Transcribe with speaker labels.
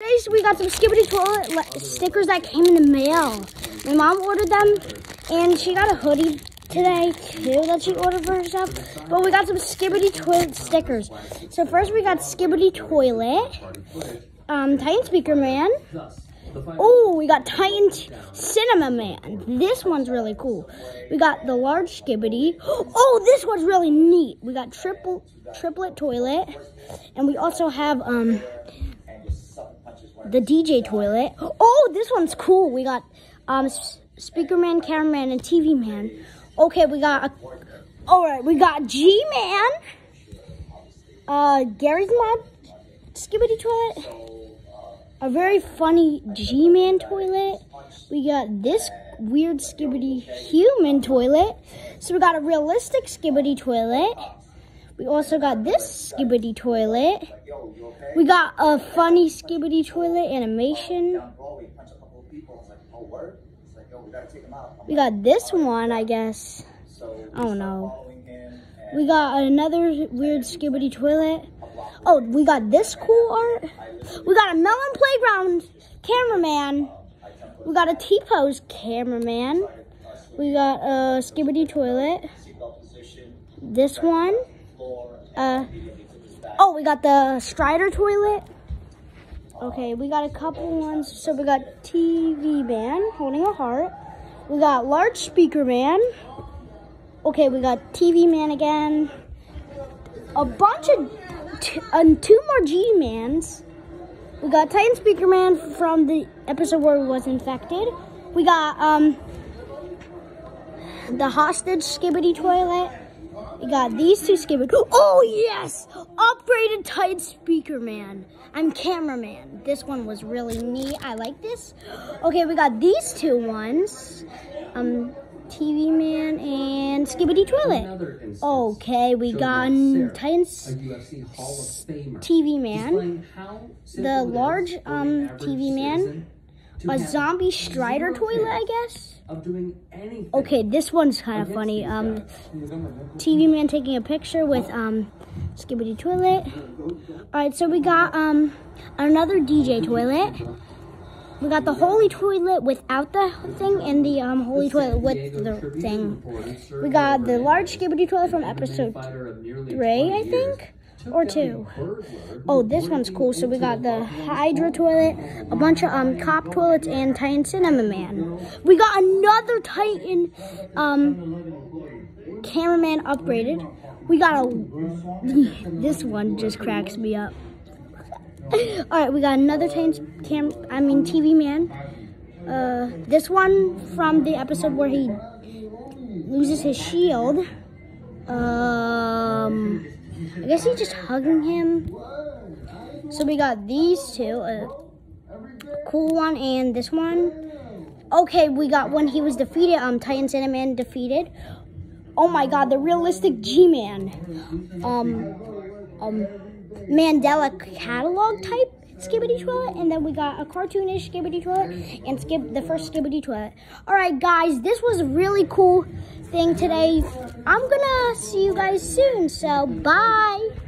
Speaker 1: Today we got some Skibidi Toilet stickers that came in the mail. My mom ordered them, and she got a hoodie today too that she ordered for herself. But we got some Skibidi Toilet stickers. So first we got Skibidi Toilet, um, Titan Speaker Man. Oh, we got Titan Cinema Man. This one's really cool. We got the large Skibidi. Oh, this one's really neat. We got triple triplet toilet, and we also have um the DJ toilet. Oh, this one's cool. We got um speaker man, cameraman, and TV man. Okay, we got a, all right. We got G man, uh Garry's Mod Skibidi toilet a very funny G-Man toilet. We got this weird Skibidi human toilet. So we got a realistic Skibidi toilet. We also got this skibidi toilet. We got a funny skibidi toilet animation. We got this one, I guess. I don't know. We got another weird skibidi toilet. Oh, we got this cool art. We got a Melon Playground cameraman. We got a T-pose cameraman. We got a skibidi toilet. This one. Uh, oh, we got the Strider toilet. Okay, we got a couple ones. So we got TV man holding a heart. We got large speaker man. Okay, we got TV man again. A bunch of and two more G-Mans. We got Titan Speaker Man from the episode where he was infected. We got um the hostage skibidi toilet. We got these two Skibidi. Oh yes! Upgraded Titan Speaker Man. I'm cameraman. This one was really neat. I like this. Okay, we got these two ones. Um TV Man and Skibidi Toilet. Okay, we got Titans TV Man, the large um TV Man, a zombie Strider toilet, I guess. Okay, this one's kind of funny. Um, TV Man taking a picture with um Skibidi Toilet. All right, so we got um another DJ toilet. We got the holy toilet without the thing and the um, holy toilet with the thing. We got the large Skibidi toilet from episode three, I think, or two. Oh, this one's cool. So we got the Hydra toilet, a bunch of um cop toilets, and Titan Cinema Man. We got another Titan um cameraman upgraded. We got a. this one just cracks me up. All right, we got another Titan cam. I mean TV man. Uh, this one from the episode where he loses his shield. Um, I guess he's just hugging him. So we got these two, a cool one and this one. Okay, we got when he was defeated. Um, Titan Cinnamon defeated. Oh my God, the realistic G-Man. Um, um. Mandela Catalogue type Skibidi Toilet, and then we got a cartoonish Skibidi Toilet and skip the first Skibidi Toilet. All right, guys, this was a really cool thing today. I'm gonna see you guys soon, so bye.